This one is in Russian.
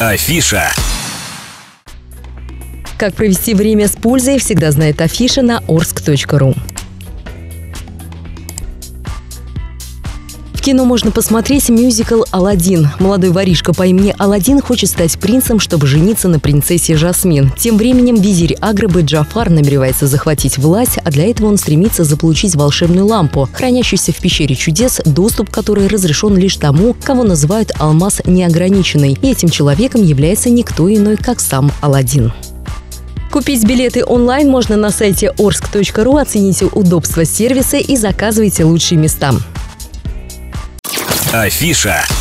Афиша. Как провести время с пользой, всегда знает афиша на orsk.ru. кино можно посмотреть мюзикл «Аладдин». Молодой воришка по имени Аладдин хочет стать принцем, чтобы жениться на принцессе Жасмин. Тем временем визирь Аграбы Джафар намеревается захватить власть, а для этого он стремится заполучить волшебную лампу, хранящуюся в пещере чудес, доступ к которой разрешен лишь тому, кого называют «алмаз неограниченный». И этим человеком является никто иной, как сам Аладдин. Купить билеты онлайн можно на сайте orsk.ru, оцените удобство сервиса и заказывайте лучшие места. Афиша.